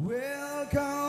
Welcome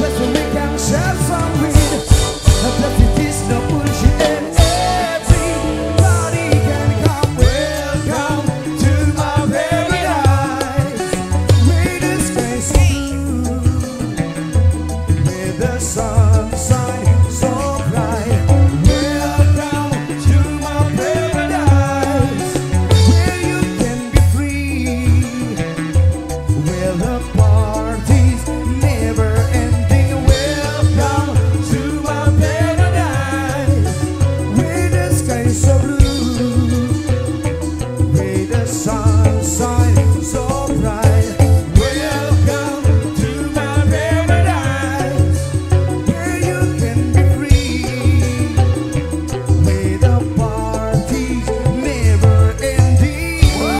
presumir.